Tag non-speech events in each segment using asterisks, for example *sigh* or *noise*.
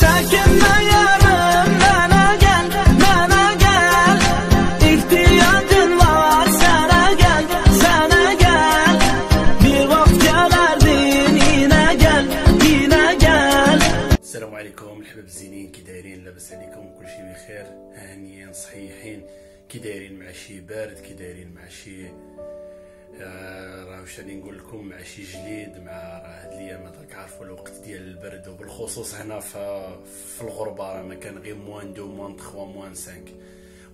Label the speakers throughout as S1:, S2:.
S1: Sakinle yarım bana gel, bana gel İhtiyacın var sana gel, sana gel Bir vakit gelerdin yine gel,
S2: السلام عليكم الحباب الزينين كي دايرين لاباس عليكم كل شيء بخير هانيين صحيحين كي دايرين مع شي بارد كي دايرين مع شي راه واش غادي نقول لكم مع شي جليد مع راه هاد الأيام راك عارفوا الوقت ديال البرد وبالخصوص هنا في في الغربة راه ما كان غير moins deux moins 3 moins 5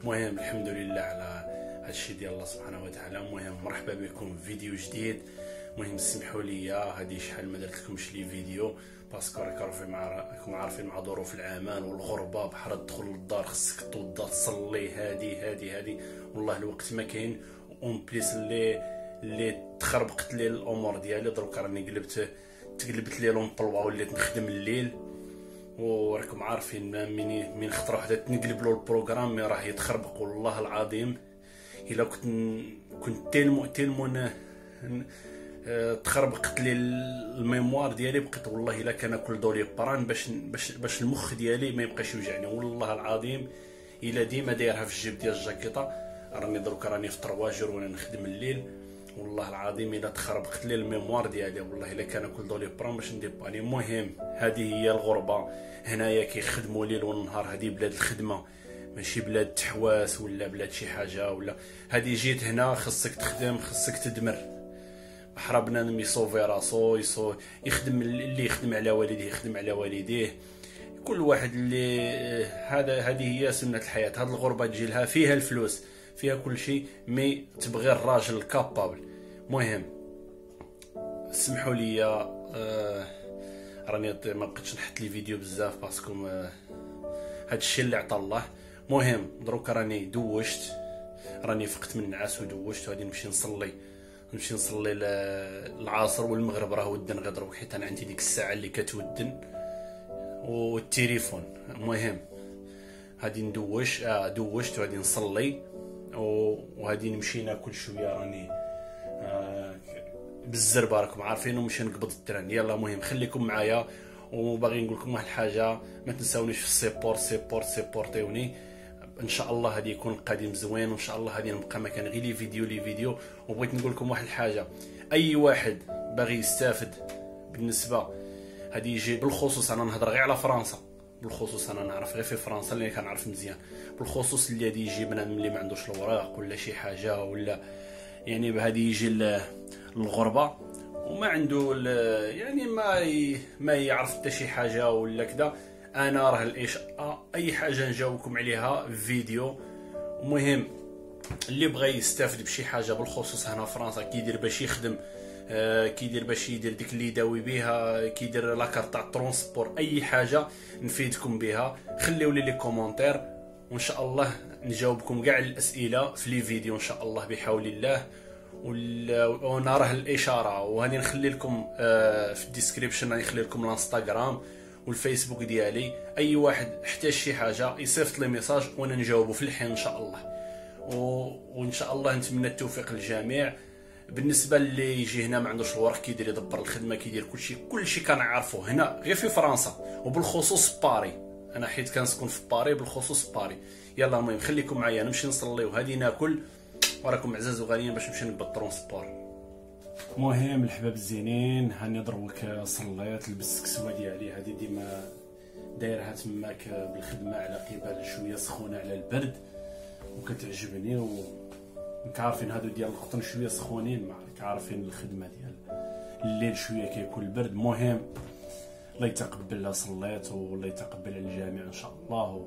S2: المهم الحمد لله على هادشي ديال الله سبحانه وتعالى. المهم مرحبا بكم في فيديو جديد. المهم سمحوا لي هادي شحال ما درت لكمش les vidéos parce que راك عارفين مع راكم عارفين مع ظروف العمل والغربة. بحال تدخل للدار خصك توضا تصلي هادي هادي هادي. والله الوقت ما كاين. en plus اللي اللي تخربقت لي الأمور ديالي دروك راني قلبت تقلبت لي l'emploi وليت نخدم الليل. وراكم عارفين مني من خطرة وحدة تنقلب له ال programme راه يتخربق والله العظيم. إلا كنت كنت tellement tellement آه، تخربقت لي ال mémoire ديالي بقيت والله إلا كناكل Doliprane باش باش باش المخ ديالي ما يبقاش يوجعني. والله العظيم إلا ديما دايرها في الجيب ديال الجاكيطة راني دروك راني في trois jours وأنا نخدم الليل. والله العظيم الا تخربقت لي ال mémoire ديالي والله إلا كناكل Doliprane باش نديباني المهم هذه هي الغربة. هنايا كيخدموا ليل ونهار هذه بلاد الخدمة. ماشي بلاد تحواس ولا بلاد شي حاجة ولا. هذه جيت هنا خصك تخدم خصك تدمر. بحر بنادم يصوفي راسو يصو يخدم اللي يخدم على والديه يخدم على والديه. كل واحد اللي هذا هذه هي سنة الحياة. هذه الغربة تجي لها فيها الفلوس فيها كل شيء mais تبغي الراجل ال capable مهم. سمحوا لي آه راني ما بقيتش نحط les vidéos بزاف parce que ما- هاد الشيء اللي عطا الله. مهم دروك راني دوشت راني فقت من النعاس ودوشت وغادي نمشي نصلي. نمشي نصلي العصر والمغرب راه ودن غير دروك حيت أنا عندي ديك الساعة اللي كتودن. والتليفون المهم غادي ندوش آه دوشت وغادي نصلي. وغادي نمشي ناكل شوية راني آه بالزربه راكم عارفين ونمشي نقبض ال train يلا مهم خليكم معايا. وباغي نقول لكم واحد الحاجة ما تنساونيش في ال support support سيبورتيوني. إن شاء الله غادي يكون القادم زوين وإن شاء الله غادي نبقى مكان غير les vidéos les vidéos. وبغيت نقول لكم واحد الحاجة أي واحد باغي يستافد بالنسبة هادي يجي بالخصوص أنا نهضر غير على فرنسا. بالخصوص أنا نعرف غير في فرنسا اللي كنعرف مزيان. بالخصوص اللي غادي يجي بنادم اللي ما عندوش الوراق ولا شي حاجة ولا يعني بهادي يجي للغربه وما عنده يعني ما ي... ما يعرف حتى شي حاجة ولا كذا. أنا راه الايش آه، أي حاجة نجاوبكم عليها في فيديو. المهم اللي بغى يستافد بشي حاجة بالخصوص هنا فرنسا كيدير باش يخدم آه، كيدير باش يدير ديك اللي يداوي بها كيدير la carte تاع ال transport أي حاجة نفيدكم بها. خليو لي les commentaires. وإن شاء الله نجاوبكم كاع الأسئلة في les vidéos إن شاء الله بحول الله. وال- ونراه الإشارة وهاني نخلي لكم آه، في ال description نخلي لكم الإنستغرام والفيسبوك ديالي. أي واحد احتاج شي حاجة يصيفط لي message وأنا نجاوبه في الحين إن شاء الله. و... وإن شاء الله نتمنى التوفيق للجميع. بالنسبة اللي يجي هنا ما عندوش الورق كيدير يدبر الخدمة كيدير كلشي كلشي كنعرفو هنا غير في فرنسا وبالخصوص باري أنا حيت كنسكن في باري بالخصوص باري. يلا المهم خليكم معايا نمشي نصلي وهادي ناكل. وراكم عزاز وغاليين باش نمشي نقبض ال transport المهم الحباب الزينين هاني دروك صليت لبست الكسوه ديالي. هادي ديما دايرها تماك بالخدمة على قبال شوية سخونة على البرد. وكتعجبني و عارفين هادو ديال القطن شوية سخونين ما عارفين الخدمة ديال الليل شوية كيكون البرد. مهم. الله يتقبل صليت والله يتقبل الجميع إن شاء الله.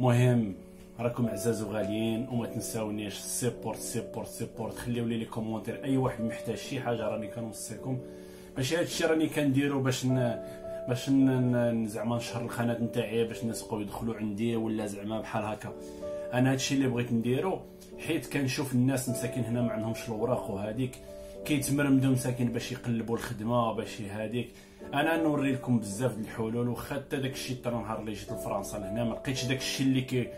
S2: مهم راكم عزاز وغاليين وما تنساونيش support support support. خليو لي les commentaires. أي واحد محتاج شي حاجة راني كنوصيكم. ماشي هادشي راني كنديرو باش ن... باش. ن... زعما نشهر القناه نتاعي باش الناس يبقاو يدخلوا عندي ولا زعما بحال هكا. أنا هادشي اللي بغيت نديرو حيت كنشوف الناس مساكين هنا ما عندهمش الوراق وهذيك كيتمرمدوا مساكين باش يقلبوا الخدمة باش هذيك. أنا نوري لكم بزاف د الحلول وخا حتى داك الشيء نهار اللي جيت لفرنسا لهنا ما لقيتش داك الشيء اللي كي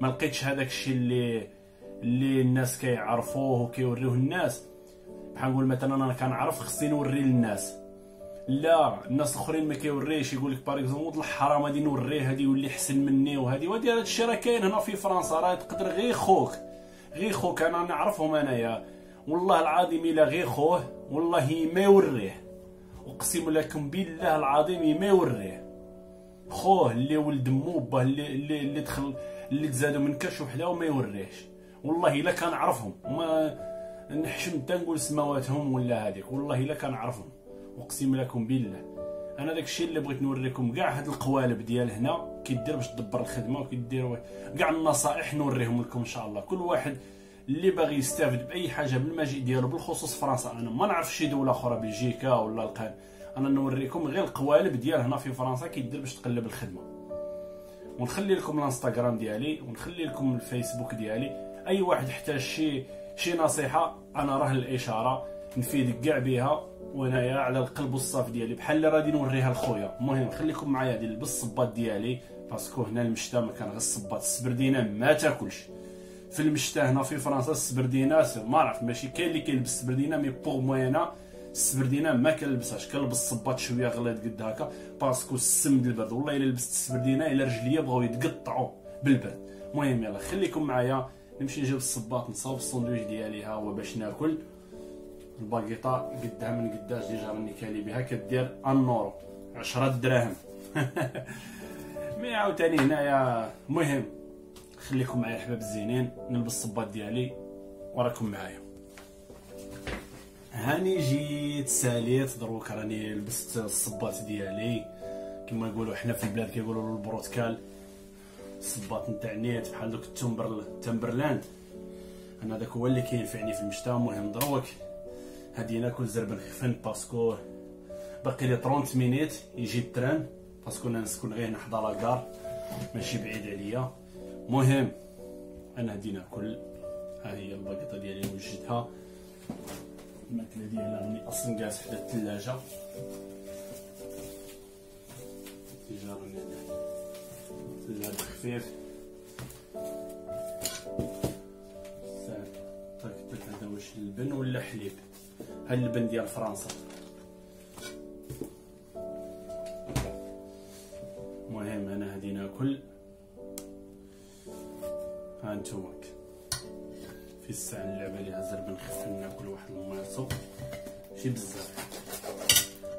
S2: ما لقيتش هذاك الشيء اللي اللي الناس كيعرفوه وكيوريوه الناس. بحال نقول مثلا أنا كنعرف خصني نوري للناس. لا الناس الأخرين ما كيوريش يقول لك par exemple الحرام غادي نوريه هادي يولي احسن مني وهادي. وهادي هذا الشيء راه كاين هنا في فرنسا راه تقدر غير خوك. غير خوك أنا نعرفهم أنايا. والله العظيم الا غير خوه والله ما يوريه. أقسم لكم بالله العظيم ما يوريه. خوه اللي ولد مو باه اللي اللي, اللي دخل اللي تزادوا من كرش وحده وما يوريهش. والله إلا كنعرفهم وما نحشم حتى نقول سماواتهم ولا هذيك. والله إلا كنعرفهم أقسم لكم بالله. أنا داك الشيء اللي بغيت نوريكم. كاع هاد القوالب ديال هنا كيدير باش تدبر الخدمة وكيدير كاع النصائح نوريهم لكم إن شاء الله. كل واحد اللي باغي يستافد بأي حاجة بالمجيء ديالو بالخصوص فرنسا. أنا ما نعرف شي دولة أخرى بلجيكا ولا القان أنا نوريكم غير القوالب ديال هنا في فرنسا كيدير باش تقلب الخدمة. ونخلي لكم الانستغرام ديالي ونخلي لكم الفيسبوك ديالي. أي واحد احتاج شي شي نصيحة أنا راه الإشارة. نفيدك كاع بها وانايا على القلب والصاف ديالي بحال اللي غادي نوريها لخويا. المهم خليكم معايا ديال نلبس الصباط ديالي. parce que هنا المشتا ما كان غير الصباط. السبردينه ما تاكلش. في المشتا هنا في فرنسا السبردينة ما عرفت ماشي كاين اللي كيلبس السبردينة mais pour moi أنا السبردينة ما كنلبسهاش كنلبس الصباط شوية غليظ قد هكا parce que السم ديال البرد. والله إلا لبست السبردينة إلا رجليا بغاو يتقطعوا بالبرد. المهم يلا خليكم معايا نمشي نجيب الصباط نصاوب الساندويتش ديالي ها هو باش ناكل. الباكيطه قدها من قداش déjà راني كالي بها كدير un euro 10 دراهم. *laughs* mais عاوتاني هنايا مهم. خليكم معايا حباب الزينين نلبس الصباط ديالي وراكم معايا. هاني جيت ساليت دروك راني لبست الصباط ديالي. كما نقولوا حنا في البلاد كيقولوا له البروتكال الصباط نتاع نيت بحال دوك ال Timber Timberland أنا داك هو اللي كينفعني في المشتا المهم دروك. هادي ناكل زرب الخفن parce que باقي لي 30 minutes يجي ال train. parce que أنا نسكن غير حدا la gare ماشي بعيد عليا. مهم أنا هادي ناكل ها هي الباكيطه ديالي وجدتها الماكلة ديالها راني أصلا جالس حدا الثلاجة. راني الثلاجه خفيف. هذا واش اللبن ولا حليب؟ ها اللبن ديال فرنسا؟ ماشي بزاف.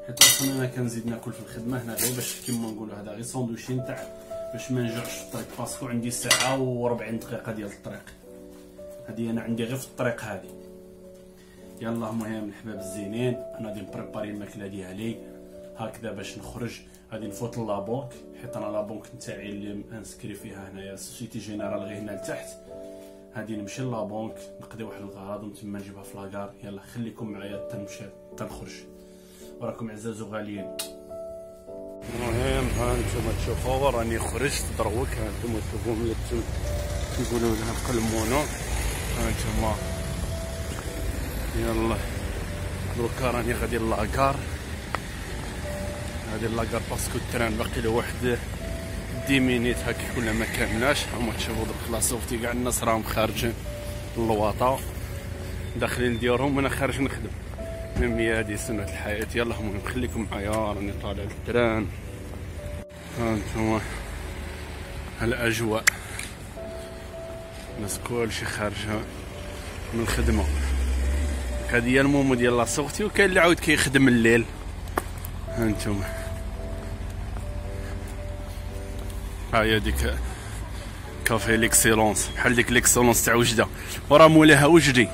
S2: حيت أصلا أنا كنزيد ناكل في الخدمة هنا غير باش كيما نقولو هذا غير ساندويشين تاع باش ما نجوعش في الطريق. باسكو عندي ساعة وربعين دقيقة ديال الطريق. هادي أنا عندي غير في الطريق هادي يلا المهم الحباب الزينين أنا غادي نبريباري الماكلة ديالي. هكذا باش نخرج. غادي نفوت la banque حيت أنا la banque نتاعي اللي inscrit فيها هنايا Société Générale غير هنا لتحت. غادي نمشي la banque نقضي واحد الغراض ومن تما نجيبها في la gare. يلا خليكم معايا تنمشي تنخرج. وراكم عزاز وغاليين. المهم ها نتوما تشوفوا راني خرجت دروك ها نتوما تشوفوا ملي يقولوا لها قلمونو ها نتوما. يلا. دروكا راني غادي لاكار. غادي لاكار باسكو التران باقي له دي مينيت هكاك ولا ما كاملاش هما تشوفوا دوك لاصوفتي كاع الناس راهم خارجين اللواطه داخلين ديورهم وأنا خارج نخدم. المهم هادي سنة الحياة. يلا المهم خليكم معايا راني طالع التران. ها انتوما هالأجواء. الناس كلشي خارجة من الخدمة. هادي هي ال moment ديال la sortie وكاين اللي عاود كيخدم الليل. ها هاهي ديك Café l'Excellence. بحال ديك l'Excellence تاع وجدة. وراه مولاها وجدي.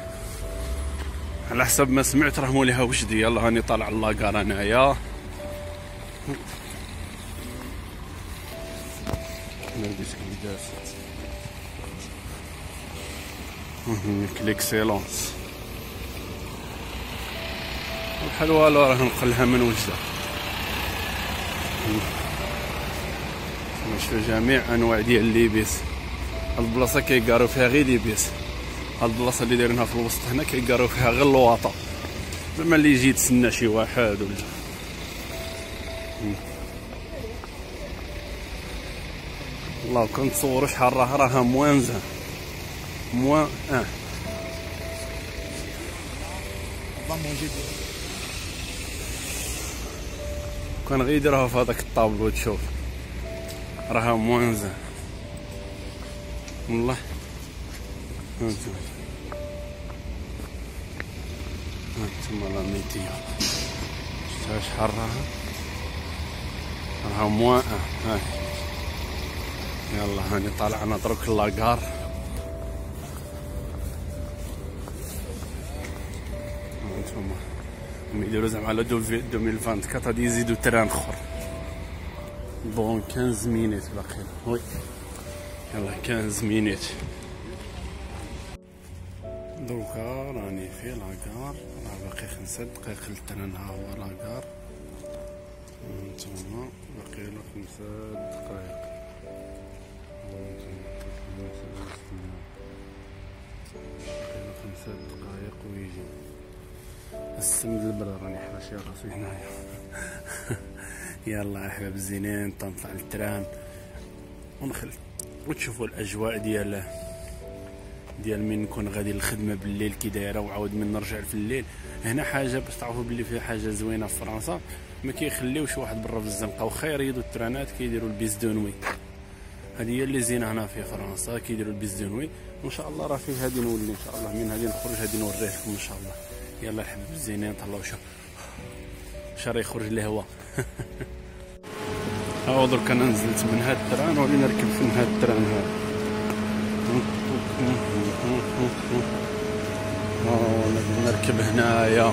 S2: على حسب ما سمعت راه مولاها وجدي. يلا هاني طالع la gare انايا ليكسيلونس. بحال والو راه نقلها من وجدة. نشوف جميع أنواع ديال اللبس هاد البلاصه كيقارو فيها غير لبس هاد البلاصه اللي دايرينها في الوسط هنا كيقارو فيها غير الواطة. زعما اللي يجي يتسنى شي واحد ولا. الله كنت تصوروا شحال راه راها موان زان موان
S3: آه.
S2: كان غير يديرها في هذاك الطابلو تشوف. راها موانزة والله. هانتم هانتم لا ميتيو شفتها شحال راها؟ راها موان هاي. يلا هاني طالعنا درك la gare هانتوما هم يديروا زعما على 2024 غادي يزيدوا train اخر bon 15 minutes باقي oui يلا 15 minutes دوكا راني في la gare راه باقي خمسة دقائق لل train ها هو la gare هانتوما باقي له خمسة هانتوما باقي له خمسة دقائق ويجي السمد البرد راني حراشي راسي هنايا يلا أحباب الزينين تنطلع للتران. ونخل وتشوفوا الأجواء ديال ديال من نكون غادي للخدمة بالليل كي دايرة وعاود من نرجع في الليل. هنا حاجة باش تعرفوا باللي فيها حاجة زوينة في فرنسا. ما كيخليوش واحد برا في الزنقة واخا يريضوا الترانات كيديروا ال bus de nuit هذه هي اللي زينة هنا في فرنسا كيديروا ال bus de nuit وإن شاء الله راه فيه غادي نولي إن شاء الله من غادي نخرج غادي نوريه لكم إن شاء الله. يلا الحباب الزينين طلعوا شوف شري يخرج الهواء. *laughs* ها درك أنا نزلت من هاد ال train ولي نركب في هاد ال train هذا. نركب هنايا.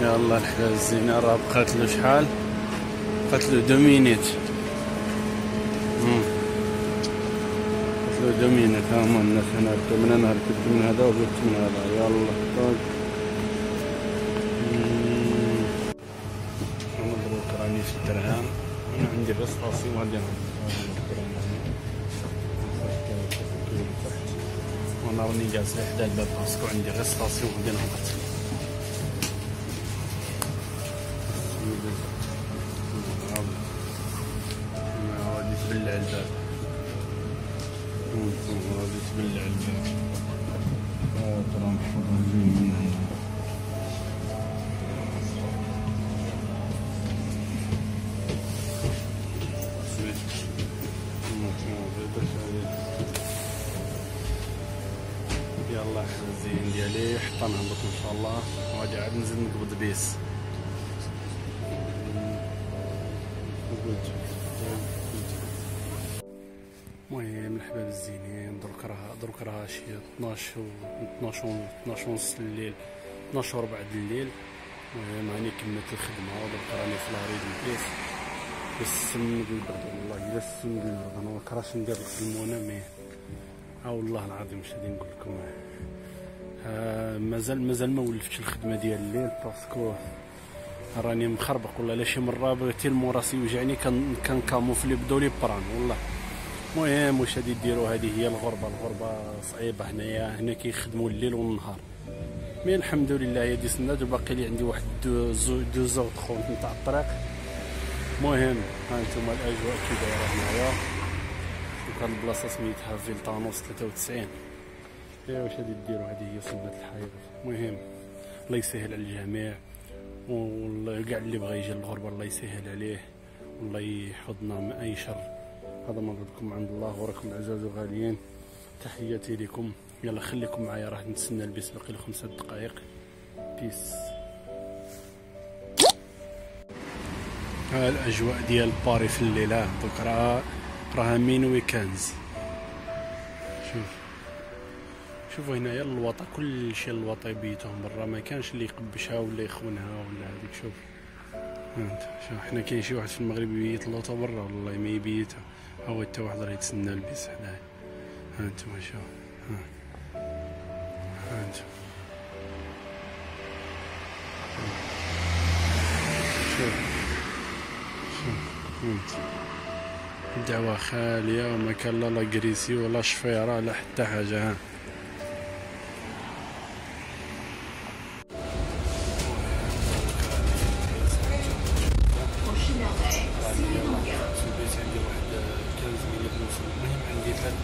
S2: يلا الحباب الزينين راه بقات له شحال؟ بقات له deux minutes. بقات له deux minutes. ها هما الناس هنا ركب من هنا ركبت من هذا. وزدت من هذا يلا أنا عندي غير ستاسيون غادي وأنا راني جالس حدا الباب parce que عندي غير station غادي نهبط بيس المهم الحباب الزينين درك راه درك راه شي 12 و 12 و 12 ونص الليل 12 وربع الليل المهم هاني كملت الخدمة ودرك راني في l'arrêt ال bus السم البرد والله الا السم البرد أنا مكرهش ندير المونه mais ها والله العظيم واش غادي نقول لكم آه مازال مازال ما ولفتش الخدمة ديال الليل باسكو راني مخربق ولا لا شي مرة الموراسي يوجعني كان كان كاموفلي بدو لي بران والله. المهم واش غادي ديروا هذه هي الغربة الغربة صعيبة هنايا هنا كيخدموا الليل والنهار. مي الحمد لله يا دي سناد وباقي لي عندي واحد دو زو دو زو تخونت نتاع الطريق. المهم ها أنتم الأجواء كي دايرة هنايا. وكان البلاصه سميتها Villetaneuse 93 ايوا واش غادي ديروا هذه هي سنه الحياة المهم الله يسهل على الجميع. وكاع اللي بغى يجي للغربة الله يسهل عليه. والله يحفظنا من أي شر. هذا ما لكم عند الله وراكم عزاز وغاليين تحياتي لكم. يلا خليكم معايا. راح نتسنى البيس باقي له خمسة دقائق. بيس ها الاجواء ديال باري في الليل ها دوك راه راه minuit quinze شوف. شوفوا هنايا ال auto كل شيء ال auto يبيتهم برا ما كانش اللي يقبشها ولا يخونها ولا هذيك شوف. انت شوف حنا كاين شي واحد في المغرب يبيت ال auto برا والله ما يبيتها. ها هو حتى واحد راه يتسنى البيس حداه ها شوف ها. ها شوف. شوف. الدعوة خالية وما كان لا لا ولا شفيرة لا حتى حاجة ها.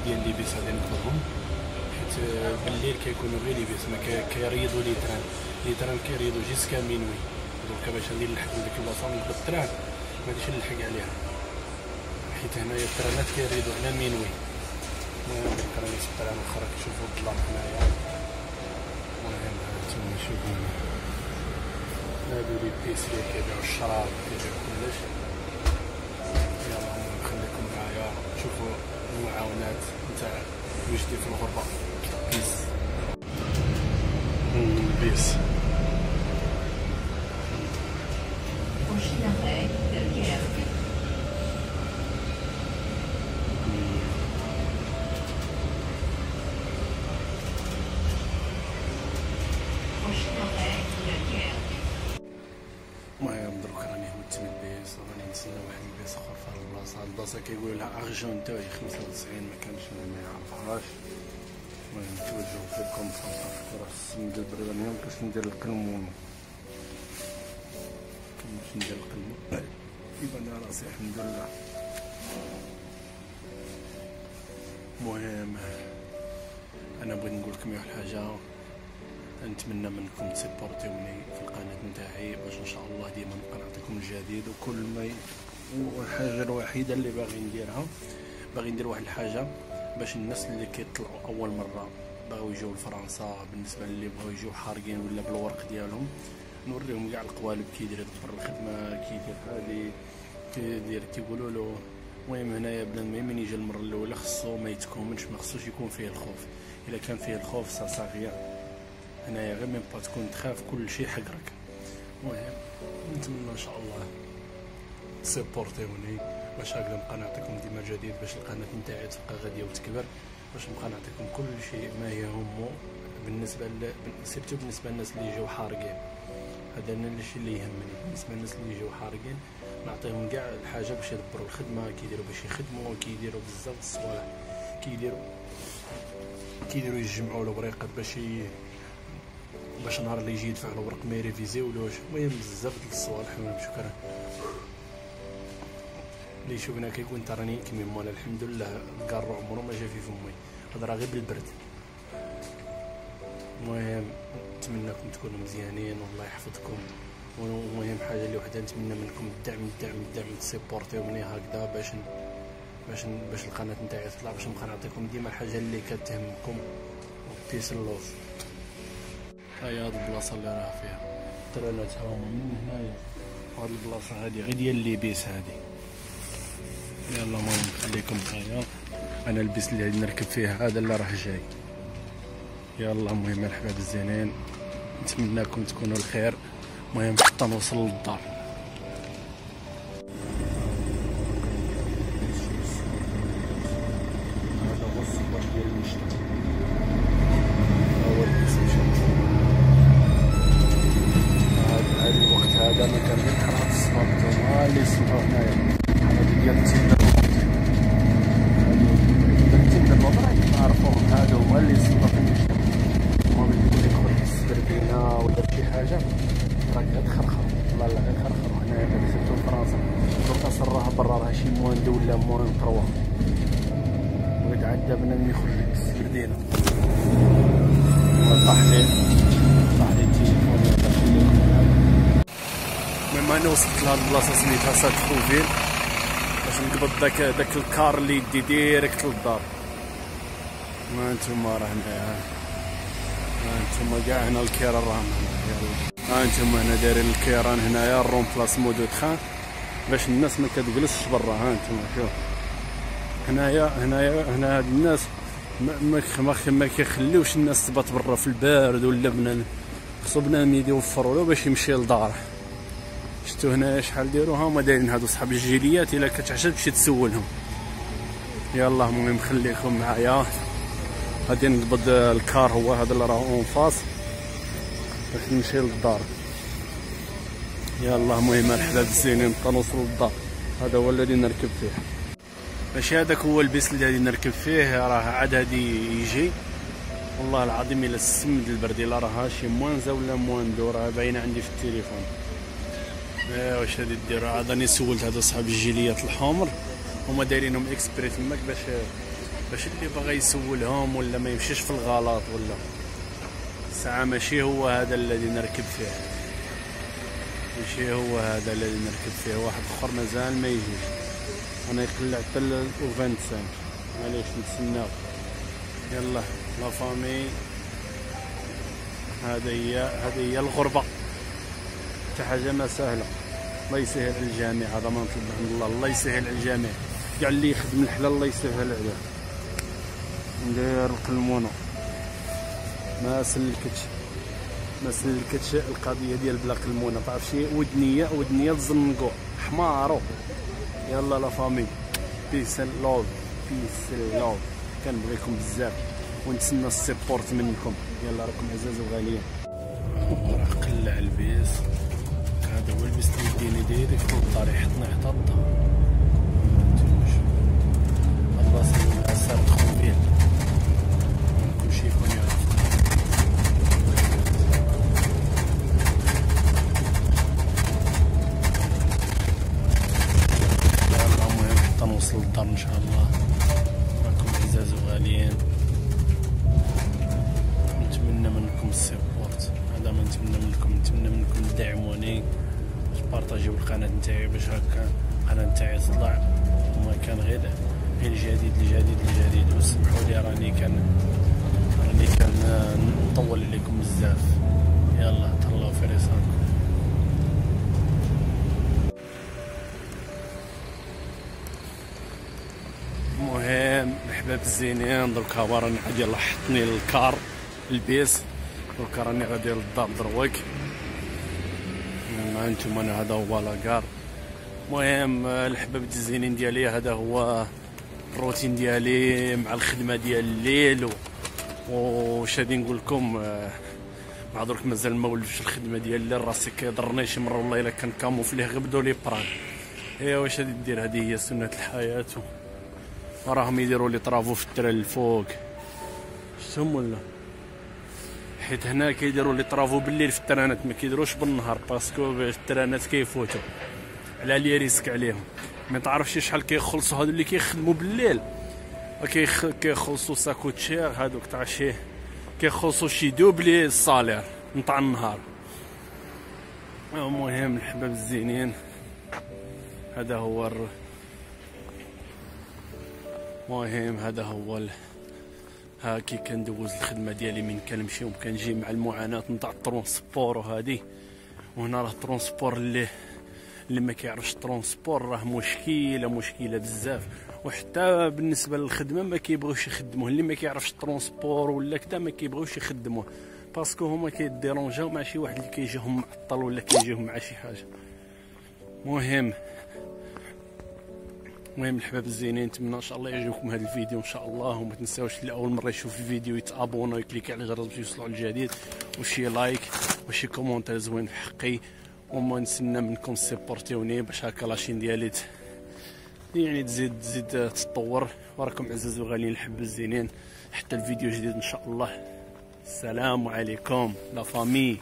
S2: ديال les bus غادي نطلبهم. حيت بالليل كيكونوا غير les bus ما كي- كيريضوا les trains. les trains كيريدو jusqu'à minuit دروكا باش ندير نلحق من ديك البلاصة ونقبض ال train. ما غاديش نلحق عليها. حيت هنايا الترانات كيريدو على minuit المهم في ال train الأخرى كيشوفوا الظلام هنايا. المهم هانتوما شوفوا. هادو les bus اللي كيبيعو الشراب كيبيعو كلش البنات. نتاع وجدي في الغربة. بيس. بيس. وش نفعك كيقولوا لها تاعي 95 ما كانش أنا ما يعرفهاش المهم توجهوا فيكم صافي راه السم ديال البريدانيوم كاش ندير الكلمون كنمشي ندير القلمون يبان راسي الحمد لله. المهم أنا بغيت نقول لكم واحد الحاجة نتمنى منكم تسيبورتيوني في القناة نتاعي باش إن شاء الله ديما نبقى نعطيكم الجديد وكل ما. والحاجة الوحيدة اللي باغي نديرها باغي ندير واحد الحاجة باش الناس اللي كيطلعوا أول مرة بغاو يجيو لفرنسا بالنسبة اللي بغاو يجيو حارقين ولا بالورق ديالهم نوريهم كاع القوالب كيدير دبر الخدمة كيدير هادي كيدير كيقولوا له المهم هنايا بنادم من يجي المرة الأولى خصو ما يتكومنش ما خصوش يكون فيه الخوف. إلا كان فيه الخوف سا صاغير هنايا غير ميم با تكون تخاف كل شيء حقرك. المهم نتمنى إن شاء الله. سيبورتيوني باش هكذا نبقى نعطيكم ديما جديد باش القناة نتاعي تبقى غاديه وتكبر. باش نبقى نعطيكم كل شيء ما يهمه بالنسبة ل... surtout بالنسبة للناس اللي يجيو حارقين. هذا أنا الشيء اللي يهمني. بالنسبة للناس اللي يجيو حارقين نعطيهم كاع الحاجة باش يدبروا الخدمة. كيديروا باش يخدموا كيديروا بزاف د الصوالح كيديروا كيديروا يجمعوا الوريقات باش ي... باش نهار اللي يجي يدفع الورق ما يريفيزيولوش. المهم بزاف د الصوالح. شكرا اللي يشوفنا كيقول انت راني كنكمي ولا الحمد لله. الكارو عمره ما جا في فمي. هذا راه غير بالبرد. المهم نتمنىكم تكونوا مزيانين والله يحفظكم. والمهم حاجة اللي وحدة نتمنى منكم الدعم الدعم الدعم تسيبورتيوني هكذا باش باش باش القناة نتاعي تطلع باش نبقى نعطيكم ديما الحاجة اللي كتهمكم. بيس اللوف هاي هاد البلاصة اللي راه فيها. ترانات هاهما من هنايا. هاد البلاصة هادي غير ديال les bus هادي. يلا المهم نخليكم معايا. أنا البيس اللي نركب فيه هذا اللي راه جاي. يلا المهم الحباب الزينين نتمنىكم تكونوا الخير. المهم حتى نوصل للدار. وصلت لهاد البلاصة سميتها سات فوفيل باش نقبض داك داك الكار اللي يدي direct للدار. ما انتوما راه هنايا ها انتوما كاع هنا الكيران راهم هنا. ها انتوما هنا دايرين الكيران هنايا ال remplacement de train باش الناس ما كتجلسش برا ها انتوما شوف. هنايا هنايا هنا هاد الناس ما ما ما, كيخليوش الناس تبات برا في البارد ولا بنادم خصو بنادم يوفروا له باش يمشي لداره. شفتوا هنا شحال ديروا هما دايرين هادو صحاب الجيليات إلا كتعشى تمشي تسولهم. يلا المهم خليكم معايا. غادي نقبض ال car هو هذا اللي راه en face. باش نمشي للدار. يلا المهم الحباب الزينين نوصلوا للدار. هذا هو الذي نركب فيه. ماشي هذاك هو البيس غادي نركب فيه راه عاد هادي يجي. والله العظيم إلا السم د البرد إلا راه شي moins onze ولا moins deux راه باينة عندي في التليفون. إيه واش غادي ديروا عاد راني سولت هذا صحاب الجيليات الحمر. هما دايرينهم exprès تماك باش باش اللي باغي يسولهم ولا ما يمشيش في الغلط ولا. ساعة ماشي هو هذا الذي نركب فيه. ماشي هو هذا الذي نركب فيه. واحد آخر مازال ما يجيش. أنا يقلع حتى ل 25 معليش نتسناو. يلا لا فامي. هذا هي هذه هي الغربة. حتى حاجة ما سهلة. الله يسهل على الجميع هذا ما نطلب من الله. الله يسهل على الجميع كاع اللي يخدم الحلال الله يسهل عليه ندير القلمونة. ما سلكتش. ما سلكتش القضية ديال بلا قلمونة. تعرف شي؟ ودنيه ودنيه الزنقو حمارو يلا la famille. peace love peace love كنبغيكم بزاف. ونتسنى ال support منكم. يلا راكم عزاز وغاليين. قلع ال bus. ال bus اللي يديني direct يحطني حتى الدار تبارطاجيو القناة نتاعي باش هكا القناة نتاعي تطلع. وما كان غير غير الجديد الجديد الجديد وسمحوا لي راني كان راني كان نطول عليكم بزاف. يلا تهلاو في رسالكم المهم الحباب الزينين دركا راني غادي يلاه حطني الكار البيس. دركا راني غادي للدار دروك. أنتم أنا هذا هو لاكار المهم الحباب الزينين ديالي هذا هو الروتين ديالي مع الخدمة ديال الليل. و... وش غادي نقول لكم آه، مع درك مازال ما ولفش الخدمة ديال الليل. راسي كيضرني شي مرة والله إلا كان كاموفليه غبدوا لي بران. إيوا واش غادي دير هذه هي سنة الحياة. وراهم يديروا لي طرافو في الترا الفوق. شتهم ولا؟ حيت هنا كيديروا les travaux بالليل في الترانات ما كيديروش بالنهار parce que الترانات كيفوتوا على les risques عليهم. ما تعرفش شحال كيخلصوا هادو اللي كيخدموا بالليل. كيخلصوا ça coûte cher هادوك تاع شي كيخلصوا شي doublé ال salaire نتاع النهار. المهم الحباب الزينين هذا هو. المهم هذا هو ال... ها كي كندوز الخدمة ديالي من كنمشي وكنجي مع المعاناة نتاع ال transport وهادي وهنا راه ال transport اللي اللي ما كيعرفش ال transport راه مشكلة مشكلة بزاف. وحتى بالنسبة للخدمة ما كيبغيوش يخدموه اللي ما كيعرفش ال transport ولا كذا ما كيبغيوش يخدموه. parce que هما كيديرونجاو مع شي واحد اللي كيجيهم معطل ولا كيجيهم مع شي حاجة. مهم. المهم الحباب الزينين نتمنى إن شاء الله يعجبكم هذا الفيديو. إن شاء الله وما تنساوش اللي أول مرة يشوف الفيديو يتابونا ويكليك على الجرس باش يوصلوا الجديد وشي like وشي commentaire زوين في حقي. وما نتسنى منكم سيبورتيوني باش هكا la chaîne ديالي يعني تزيد تزيد تتطور. وراكم عزاز وغاليين الحب الزينين. حتى الفيديو جديد إن شاء الله. السلام عليكم. la famille.